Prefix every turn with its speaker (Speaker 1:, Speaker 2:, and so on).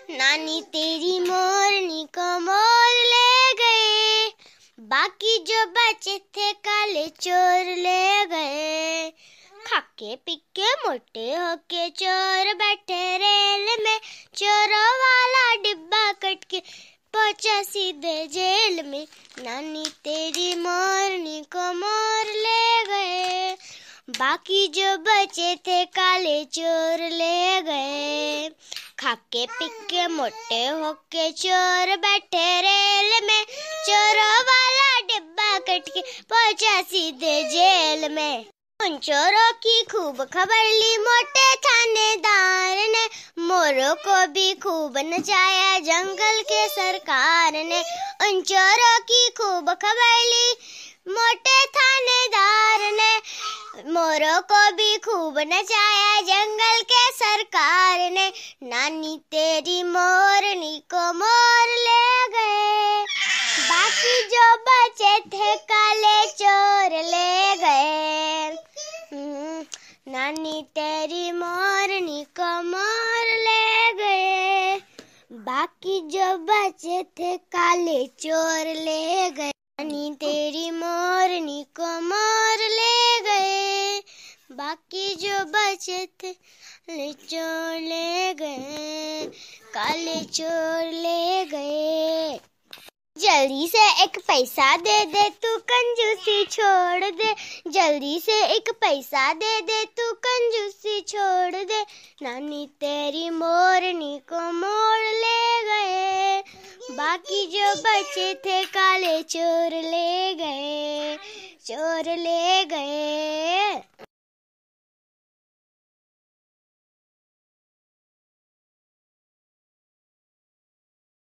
Speaker 1: नानी तेरी मोरनी को मोर ले गए। बाकी जो बचे थे काले चोर ले गए। खाके पिके मोटे होके चोर बैठे रेल में। चोरों वाला डिब्बा कट के पहुँचा सीधे जेल में। नानी तेरी मोरनी को मोर ले गए। बाकी जो बचे थे काले चोर ले गए। खाके पिके मोटे होके चोर बैठे रेल में। चोरों वाला डिब्बा कट के पहुँचा सीधे जेल में। उन चोरों की खूब खबर ली मोटे थानेदार ने। मोरों को भी खूब नचाया जंगल के सरकार ने। उन चोरों की खूब खबर ली मोटे थानेदार ने। मोरों को भी खूब नचाया जंगल के सरकार ने। नानी तेरी मोरनी को मोर ले गए। बाकी जो बचे थे काले चोर ले गए। हम्म, नानी तेरी मोरनी को मोर ले गए। बाकी जो बचे थे काले चोर ले गए। नानी तेरी मोरनी को मोर बाकी जो बचे थे चोर ले गए, काले चोर ले गए। जल्दी से एक पैसा दे दे, तू कंजूसी छोड़ दे। जल्दी से एक पैसा दे दे, तू कंजूसी छोड़ दे। नानी तेरी मोरनी को मोड़ ले गए। बाकी जो बचे थे, काले चोर ले गए। चोर ले